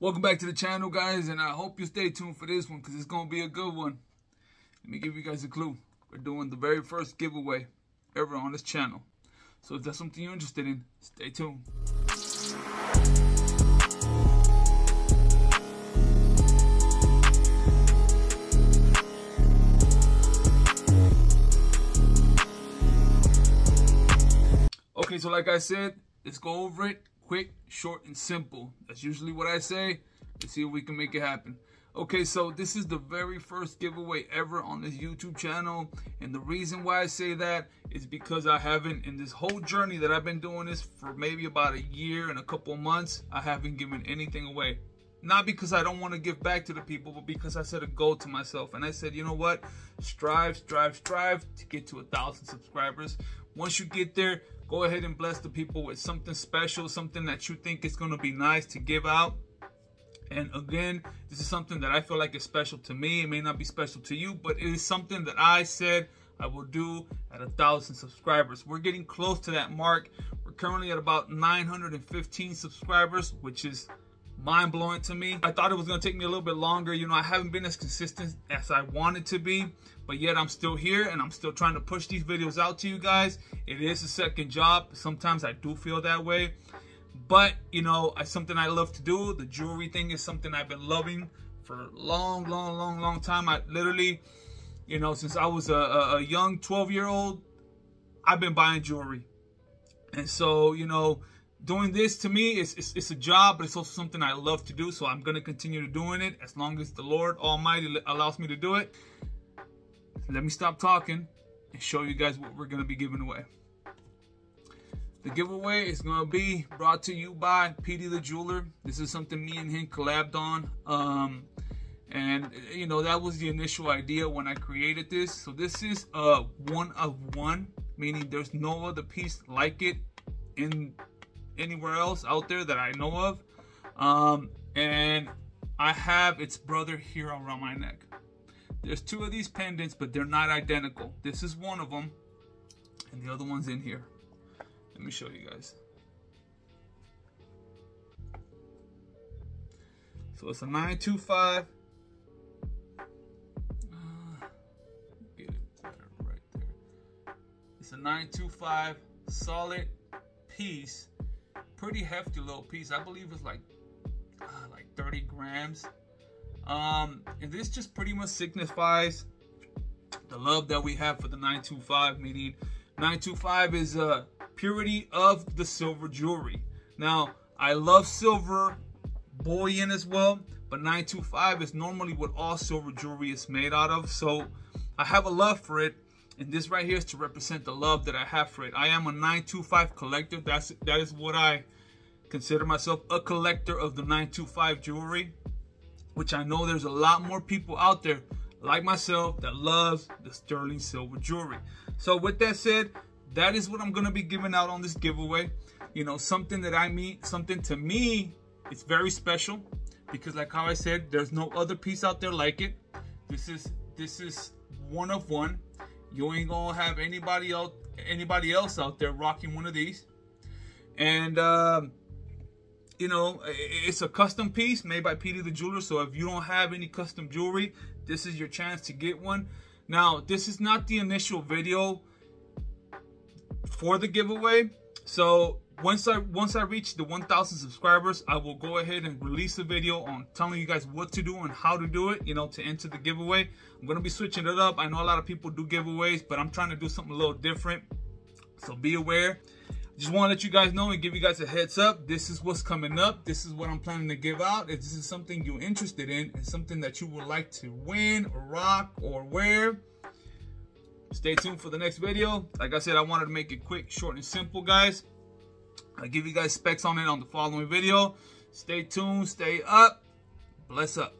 Welcome back to the channel, guys, and I hope you stay tuned for this one because it's going to be a good one. Let me give you guys a clue. We're doing the very first giveaway ever on this channel. So if that's something you're interested in, stay tuned. Okay, so like I said, let's go over it quick, short, and simple. That's usually what I say. Let's see if we can make it happen. Okay, so this is the very first giveaway ever on this YouTube channel. And the reason why I say that is because I haven't, in this whole journey that I've been doing this for maybe about a year and a couple months, I haven't given anything away. Not because I don't want to give back to the people, but because I set a goal to myself. And I said, you know what? Strive, strive, strive to get to a thousand subscribers. Once you get there, go ahead and bless the people with something special, something that you think is going to be nice to give out. And again, this is something that I feel like is special to me. It may not be special to you, but it is something that I said I will do at a thousand subscribers. We're getting close to that mark. We're currently at about 915 subscribers, which is mind blowing to me. I thought it was gonna take me a little bit longer. You know, I haven't been as consistent as I wanted to be, but yet I'm still here and I'm still trying to push these videos out to you guys. It is a second job. Sometimes I do feel that way. But, you know, it's something I love to do. The jewelry thing is something I've been loving for a long, long, long, long time. I literally, you know, since I was a, a young 12 year old, I've been buying jewelry. And so, you know, doing this to me is it's, it's, a job, but it's also something I love to do. So I'm going to continue to doing it as long as the Lord Almighty allows me to do it. Let me stop talking and show you guys what we're going to be giving away. The giveaway is going to be brought to you by Petey the Jeweler. This is something me and him collabed on. Um, and, you know, that was the initial idea when I created this. So this is a one of one, meaning there's no other piece like it in anywhere else out there that I know of. Um, and I have its brother here around my neck. There's two of these pendants, but they're not identical. This is one of them, and the other one's in here. Let me show you guys. So it's a 925. Uh, get it right there. It's a 925 solid piece. Pretty hefty little piece. I believe it's like uh, like 30 grams. Um, and this just pretty much signifies the love that we have for the 925, meaning 925 is a uh, purity of the silver jewelry. Now, I love silver bullion as well, but 925 is normally what all silver jewelry is made out of. So I have a love for it. And this right here is to represent the love that I have for it. I am a 925 collector. That's that is what I consider myself a collector of the 925 jewelry, which I know there's a lot more people out there like myself that loves the sterling silver jewelry. So with that said, that is what I'm going to be giving out on this giveaway. You know, something that I mean, something to me, it's very special because like how I said, there's no other piece out there like it. This is, this is one of one. You ain't gonna have anybody else, anybody else out there rocking one of these. And, um, you know, it's a custom piece made by Petey the Jeweler. So if you don't have any custom jewelry, this is your chance to get one. Now, this is not the initial video for the giveaway. So once I once I reach the 1,000 subscribers, I will go ahead and release a video on telling you guys what to do and how to do it, you know, to enter the giveaway. I'm going to be switching it up. I know a lot of people do giveaways, but I'm trying to do something a little different. So be aware. Just want to let you guys know and give you guys a heads up. This is what's coming up. This is what I'm planning to give out. If this is something you're interested in and something that you would like to win or rock or wear, Stay tuned for the next video. Like I said, I wanted to make it quick, short, and simple, guys. I'll give you guys specs on it on the following video. Stay tuned, stay up. Bless up.